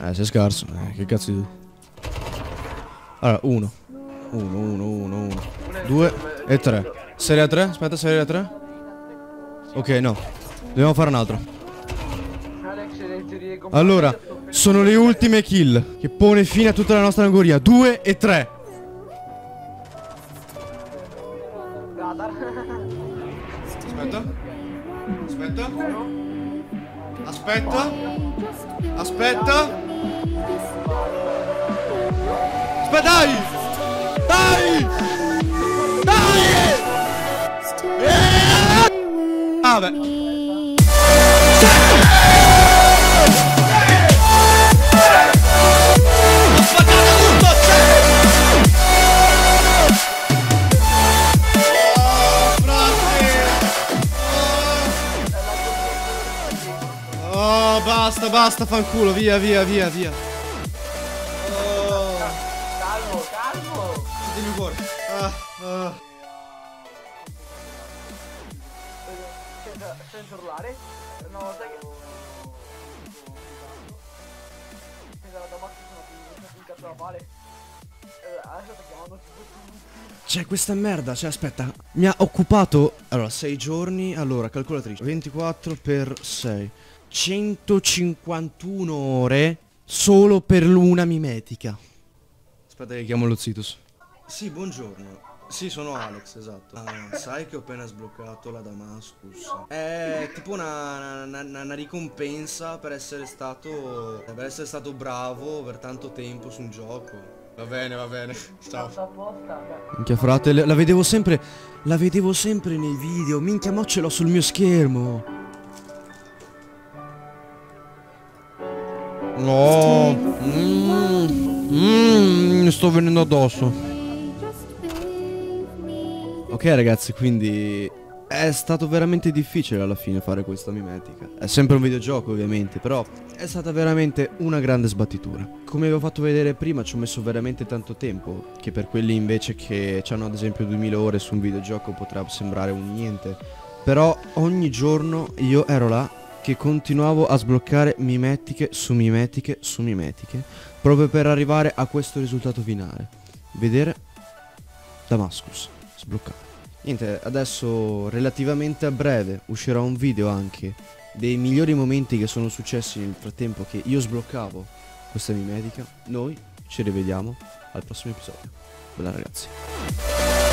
Eh, sei scarso. Eh, che cazzo di... Allora, uno. Uno, uno, uno, uno. Due e tre. Serie a tre? Aspetta, serie a tre? Ok, no. Dobbiamo fare un altro. Allora, sono- le ultime kill che pone fine a tutta la nostra angoria. Due e tre. Radar. Aspetta. Aspetta. Aspetta. Aspetta. Aspetta, dai! Dai! Dai! Eh! Ah, beh. Basta, basta, fanculo, via, via, via, via. Oh, Calmo, calmo. dimmi fuori. Ah, ah. Senza, senza urlare. No, sai che... Senza la tabacca sono più non so più che cazzo da fare. Adesso sto chiamando tipo tutti. C'è questa merda, cioè aspetta, mi ha occupato, allora, 6 giorni, allora, calcolatrice, 24 per 6, 151 ore solo per l'una mimetica. Aspetta che chiamo lo Citus. Sì, buongiorno. Sì, sono Alex, esatto. Ah, sai che ho appena sbloccato la Damascus. È tipo una, una- una- una ricompensa per essere stato per essere stato bravo per tanto tempo su un gioco. Va bene, va bene. Ciao. Minchia frate, la vedevo sempre. La vedevo sempre nei video. Minchia mo ce l'ho sul mio schermo. No. Mm, mm, mi sto venendo addosso. Ok ragazzi, quindi è stato veramente difficile alla fine fare questa mimetica. È sempre un videogioco ovviamente, però è stata veramente una grande sbattitura. Come avevo fatto vedere prima ci ho messo veramente tanto tempo, che per quelli invece che hanno ad esempio 2000 ore su un videogioco potrà sembrare un niente. Però ogni giorno io ero là che continuavo a sbloccare mimetiche su mimetiche su mimetiche, proprio per arrivare a questo risultato finale. Vedere Damascus sbloccato. Niente, adesso relativamente a breve uscirà un video anche dei migliori momenti che sono successi nel frattempo che io sbloccavo questa mimetica. Noi ci rivediamo al prossimo episodio. Bella ragazzi.